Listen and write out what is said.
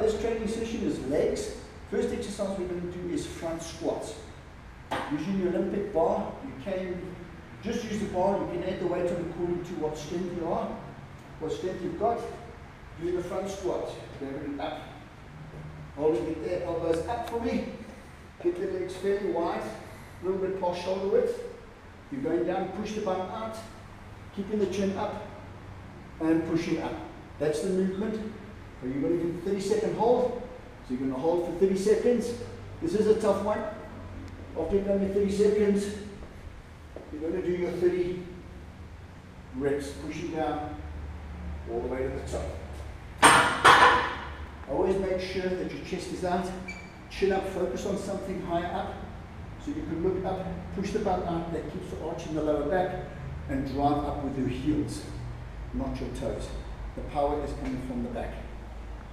This training session is legs. First exercise we're going to do is front squats. Using your Olympic bar, you can just use the bar, you can add the weight on according to what strength you are, what strength you've got. Do the front squat, gravity up. Holding it there, elbows up for me. Get the legs fairly wide, a little bit past shoulder width. You're going down, push the bum out, keeping the chin up, and pushing up. That's the movement. Are you going to do 30 second hold? So you're going to hold for 30 seconds. This is a tough one. After you've done your 30 seconds, you're going to do your 30 reps, pushing down all the way to the top. Always make sure that your chest is out, chin up, focus on something higher up. So you can look up, push the butt out, that keeps the arch in the lower back, and drive up with your heels, not your toes. The power is coming from the back.